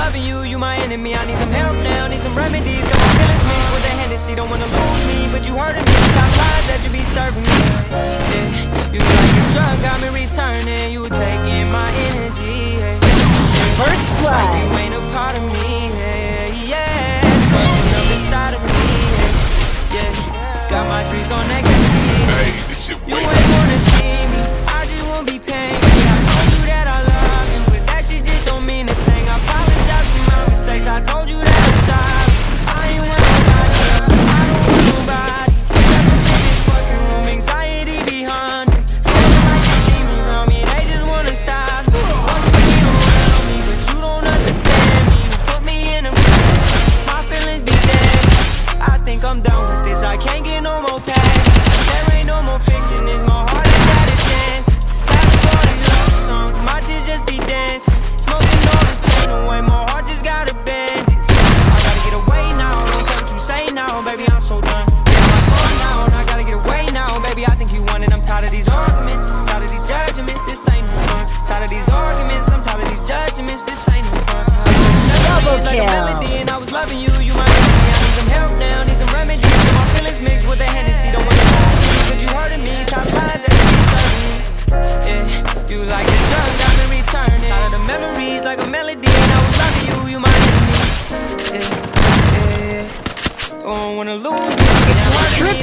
loving you, you my enemy. I need some help now, need some remedies. Got my feelings mixed with the Hennessy. Don't wanna lose me, but you hurting me. Stop lies that you be serving me. Yeah.